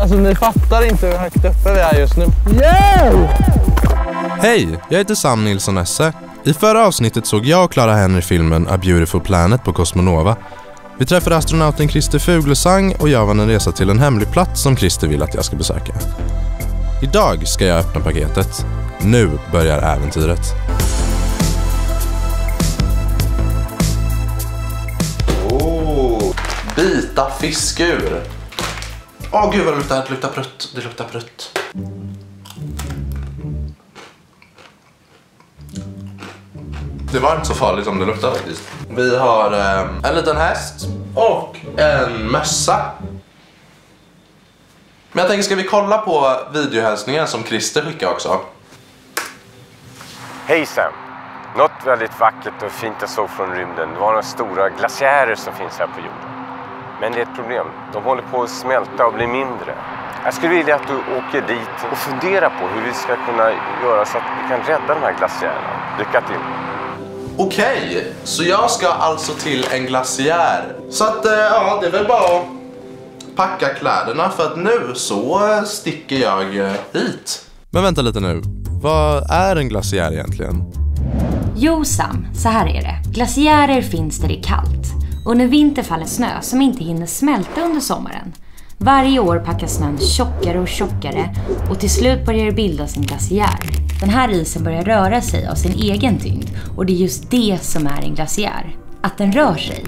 Alltså ni fattar inte hur högt uppe vi är just nu. Yeah! Hej, jag heter Sam Nilsson Esse. I förra avsnittet såg jag och Clara Henry filmen A Beautiful Planet på Cosmonova. Vi träffade astronauten Christer Fuglesang och jag vann en resa till en hemlig plats som Christer vill att jag ska besöka. Idag ska jag öppna paketet. Nu börjar äventyret. Oh, bita fiskur. Åh oh, gud vad det luktar, det luktar prutt. Det luktar prutt. Det var inte så farligt som det luktade faktiskt. Vi har eh, en liten häst och en mössa. Men jag tänker, ska vi kolla på videohälsningen som Christer skickade också? Hej Sam! Något väldigt vackert och fint jag såg från rymden det var några stora glaciärer som finns här på jorden. Men det är ett problem. De håller på att smälta och bli mindre. Jag skulle vilja att du åker dit och funderar på hur vi ska kunna göra så att vi kan rädda de här glaciärerna. Lycka till! Okej, okay, så jag ska alltså till en glaciär. Så att, eh, ja, det är väl bara att packa kläderna för att nu så sticker jag eh, hit. Men vänta lite nu. Vad är en glaciär egentligen? Jo Sam, så här är det. Glaciärer finns där det är kallt. Och när vinter faller snö som inte hinner smälta under sommaren. Varje år packas snön tjockare och tjockare och till slut börjar det bildas en glaciär. Den här isen börjar röra sig av sin egen tyngd och det är just det som är en glaciär. Att den rör sig.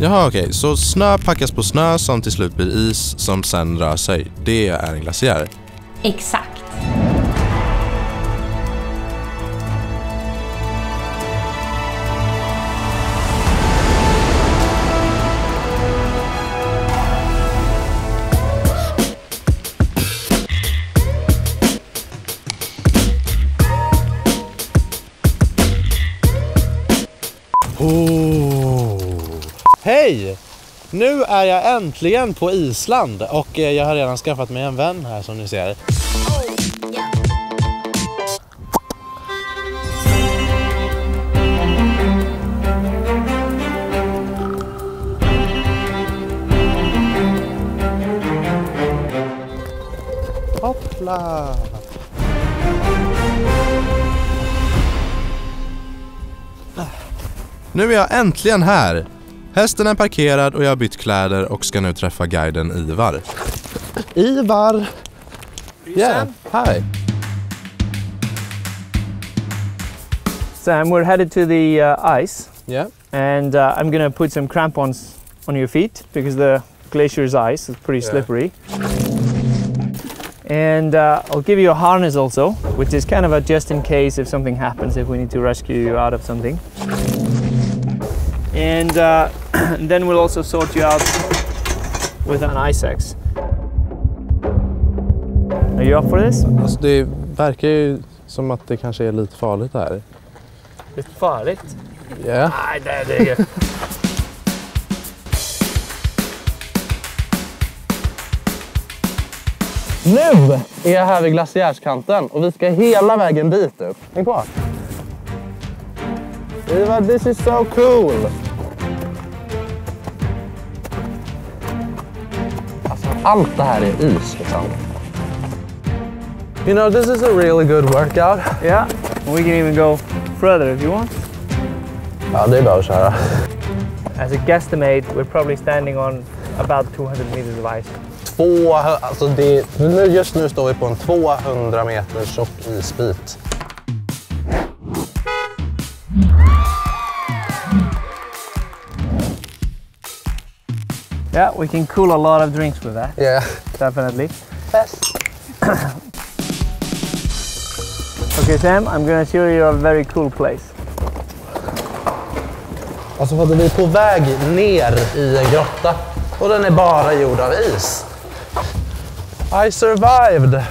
Jaha okej, okay. så snö packas på snö som till slut blir is som sen rör sig. Det är en glaciär? Exakt. Oh. Hej! Nu är jag äntligen på Island och eh, jag har redan skaffat mig en vän här som ni ser. Hoppla! Nu är jag äntligen här! Hästen är parkerad och jag har bytt kläder och ska nu träffa guiden Ivar. Ivar! Yeah, hi. Sam, we're headed to the uh, ice. Yeah. And uh, I'm gonna put some crampons on your feet because the glacier's ice is pretty slippery. Yeah. And uh, I'll give you a harness also, which is kind of a just in case if something happens, if we need to rescue you out of something. And uh, then we'll also sort you out with an ice axe. Are you up for this? Alltså det verkar ju som att det kanske är lite farligt här. Lite farligt? Ja. Yeah. Nej, det är det Nu är jag här vid glaciärskanten och vi ska hela vägen dit upp. Häng kvar. Ivar, this is so cool! Allt det här är is liksom. You know, this is a really good workout. Yeah, we can even go further if you want. Ja, det är bara att köra. As a guesstimate, we're probably standing on about 200 meters of ice. Två, alltså det, just nu står vi på en 200 meter tjock isbit. Yeah, we can cool a lot of drinks with that. Yeah. Definitely. Yes. okay Sam, I'm gonna show you a very cool place. Alltså hade vi är på väg ner i en grotta och den är bara gjord av is. I survived!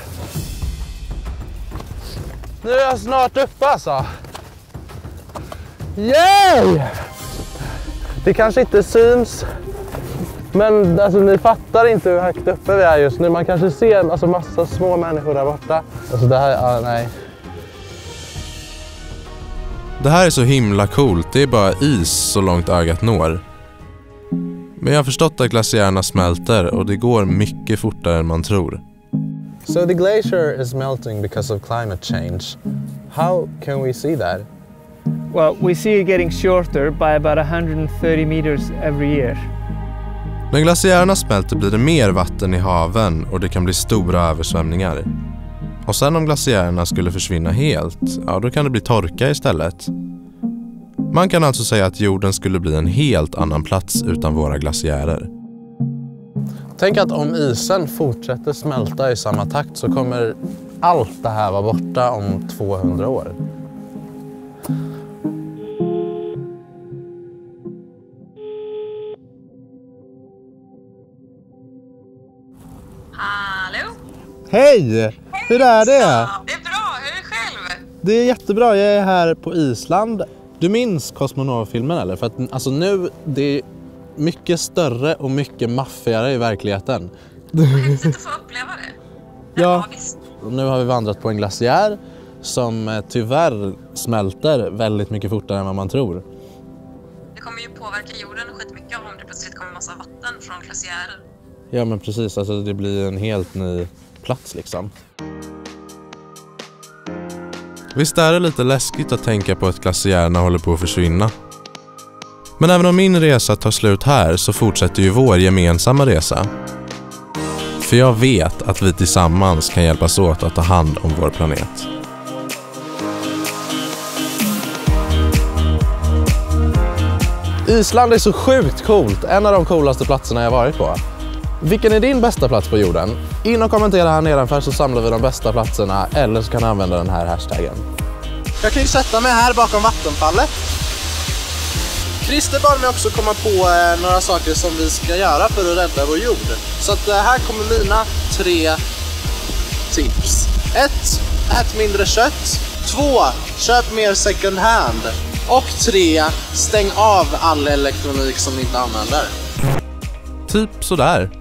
Nu är jag snart uppe alltså. Yay! Det kanske inte syns men alltså, ni fattar inte hur högt uppe vi är just nu. Man kanske ser alltså, massa små människor där borta. Alltså det här, ah, nej. Det här är så himla coolt. Det är bara is så långt ögat når. Men jag har förstått att glaciärerna smälter och det går mycket fortare än man tror. So the glacier is melting because of climate change. How can we see that? Well, we see it getting shorter by about 130 meters every year. När glaciärerna smälter blir det mer vatten i haven och det kan bli stora översvämningar. Och sen om glaciärerna skulle försvinna helt, ja då kan det bli torka istället. Man kan alltså säga att jorden skulle bli en helt annan plats utan våra glaciärer. Tänk att om isen fortsätter smälta i samma takt så kommer allt det här vara borta om 200 år. Hej! Hur är det? Ja, det är bra. Hur är det själv? Det är jättebra. Jag är här på Island. Du minns Cosmonova-filmen eller? För att alltså nu, det är mycket större och mycket maffigare i verkligheten. Häftigt att få uppleva det. Ja. Och Nu har vi vandrat på en glaciär som eh, tyvärr smälter väldigt mycket fortare än vad man tror. Det kommer ju påverka jorden skitmycket om det plötsligt kommer massa vatten från glaciärer. Ja men precis, alltså det blir en helt ny plats liksom. Visst är det lite läskigt att tänka på att glaciärerna håller på att försvinna? Men även om min resa tar slut här så fortsätter ju vår gemensamma resa. För jag vet att vi tillsammans kan hjälpas åt att ta hand om vår planet. Island är så sjukt coolt, en av de coolaste platserna jag varit på. Vilken är din bästa plats på jorden? In och kommentera här nedanför så samlar vi de bästa platserna eller så kan du använda den här hashtaggen. Jag kan ju sätta mig här bakom vattenfallet. Christer bad mig också komma på eh, några saker som vi ska göra för att rädda vår jord. Så att, eh, här kommer mina tre tips. 1. Ät mindre kött. 2. Köp mer second hand. Och 3. Stäng av all elektronik som ni inte använder. Typ sådär.